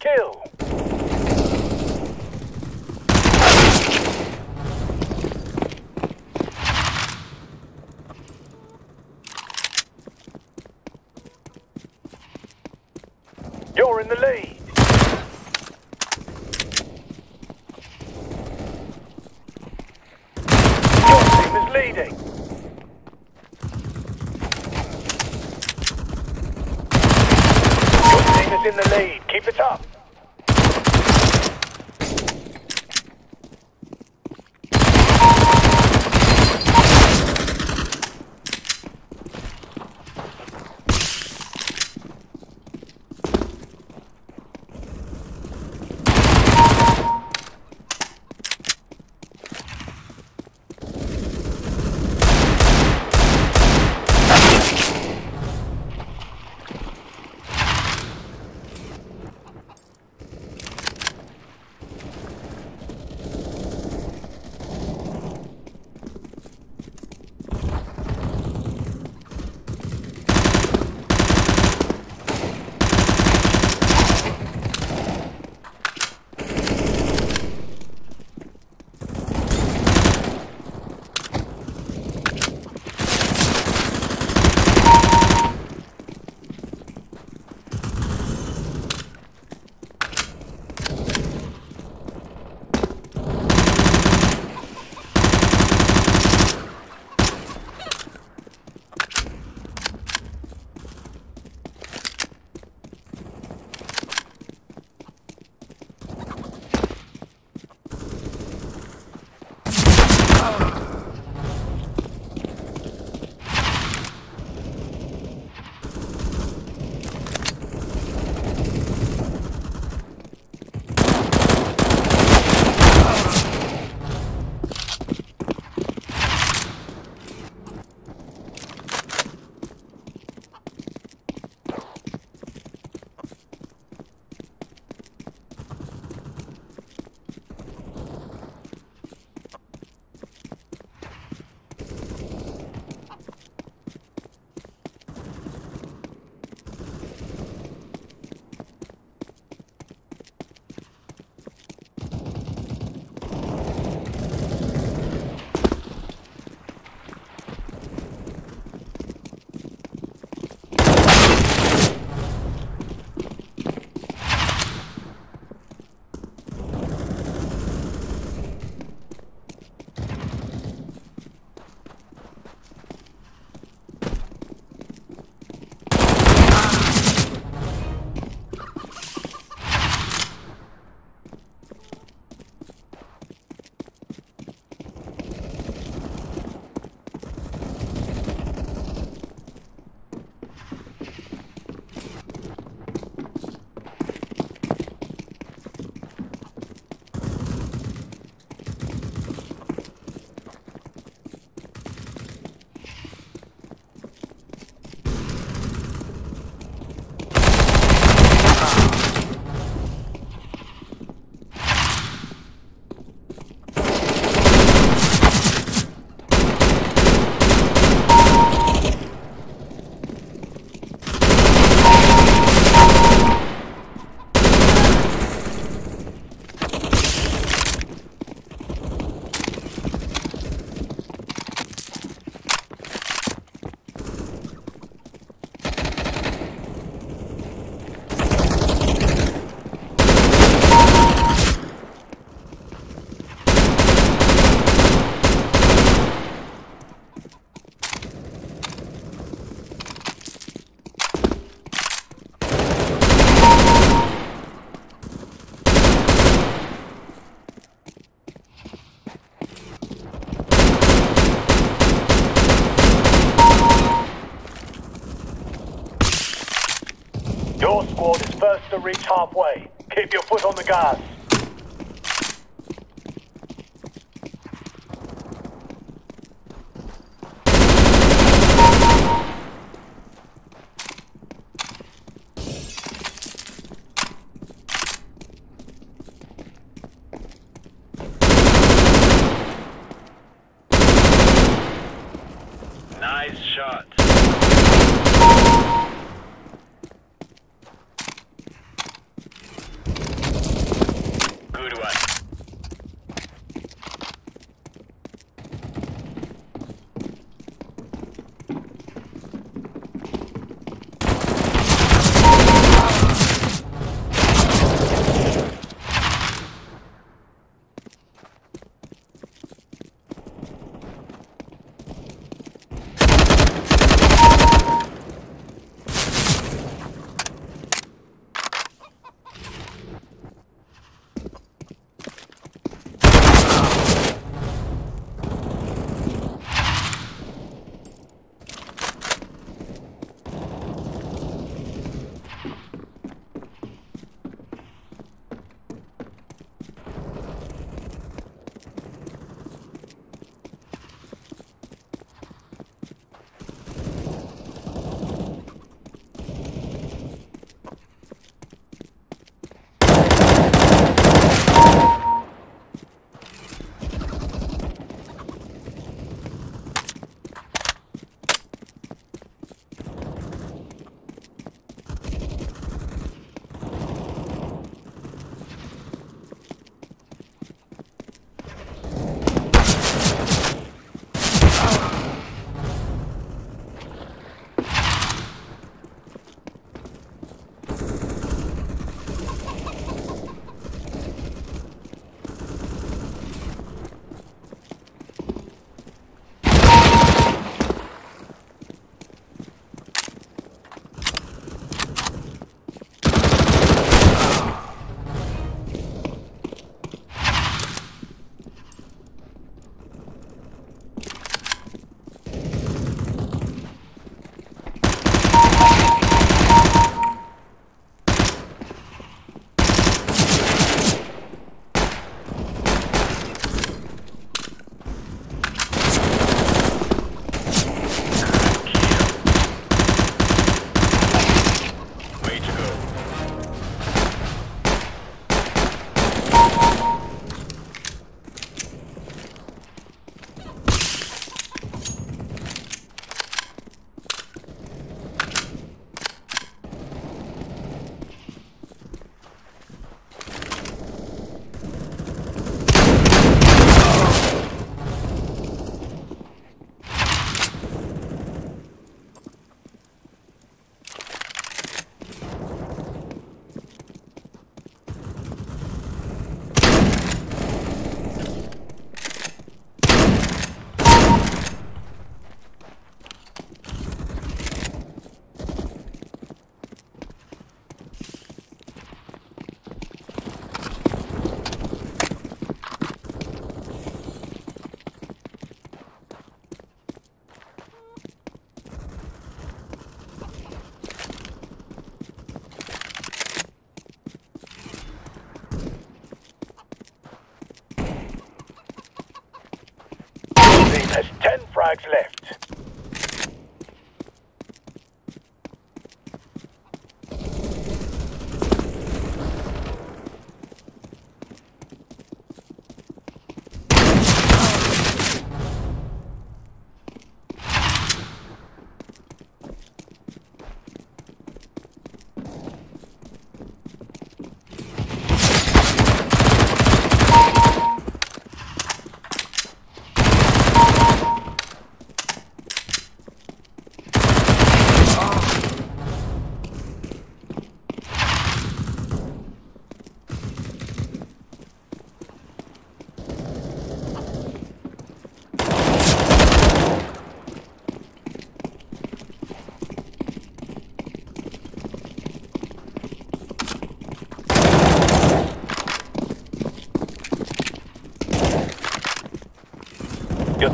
kill. You're in the lead. Your team is leading. Your team is in the lead. Keep it up. Your squad is first to reach halfway. Keep your foot on the gas. Nice shot. Frags left.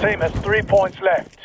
Team has three points left.